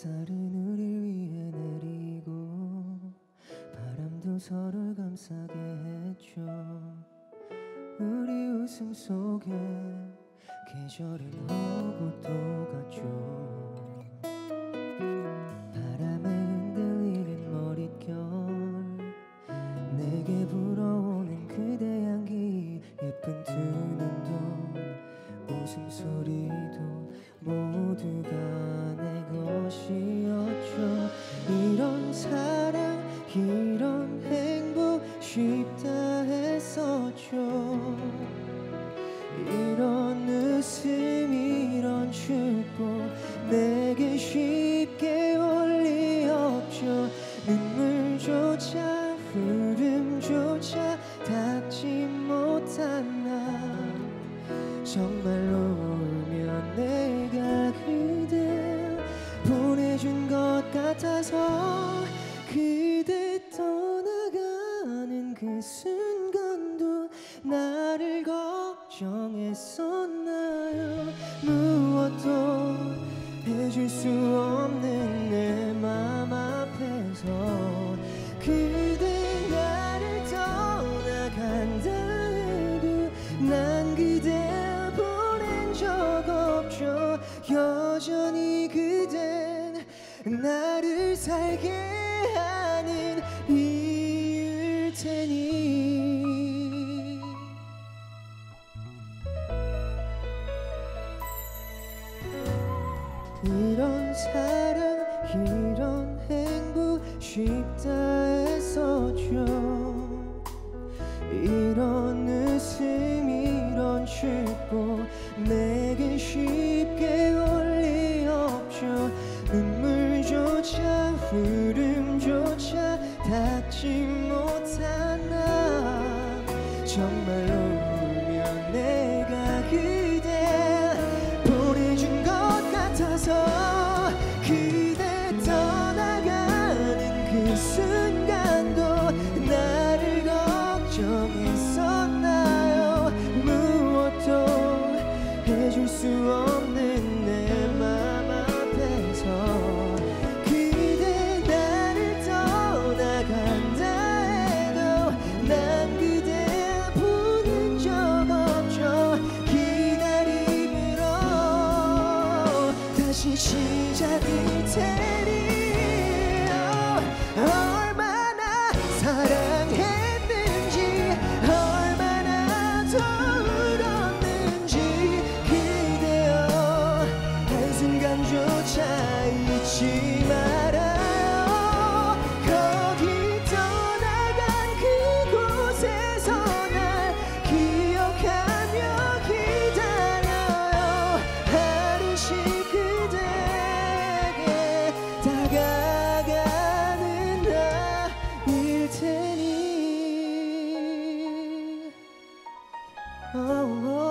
햇살은 우릴 위해 내리고 바람도 서로 감싸게 했죠 우리 웃음 속에 계절을 보고 또 갔죠 했었죠 이런 웃음 이런 축복 내게 쉽게 올 리 없죠. 눈물조차 흐름조차 닿지 못한 나. 정말로 울면 내가 그대 보내준 것 같아서 그대 떠나가는 그 나를 걱정했었나요? 무엇도 해줄 수 없는 내 맘 앞에서 그대 나를 떠나간다 해도 난 그대 보낸 적 없죠. 여전히 그댄 나를 살게 하 사랑 이런 행복 쉽다 했었죠 이런 웃음 이런 축복 내게 쉽게 올 리 없죠. 눈물조차 흐름조차 닿지 못한 나. 정말로 다시 시작일 테니 얼마나 사랑했는지 얼마나 더 울었는지 그대여 한순간조차 잊지 oh. oh. oh.